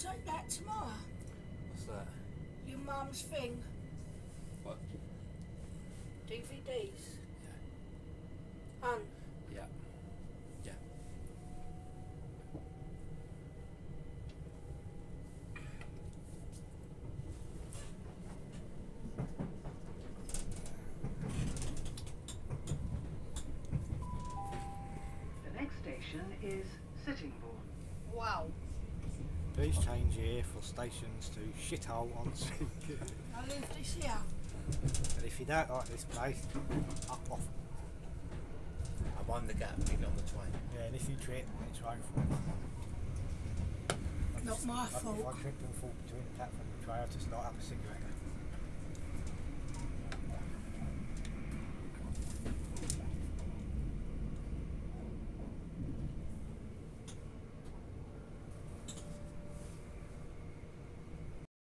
take that tomorrow. What's that? Your mum's thing. What? DVDs. Hun, Yeah. Yeah. The next station is Sittingbourne. wow. Please change here for stations to shithole on Sea. I leave this here. and if you don't like this place, up off. I'm on the gap, being on the train. Yeah, and if you trip, it's your own fault. I Not just- my I- fault. If I tripped and fall between the platform and the tray, I'd just light up a cigarette.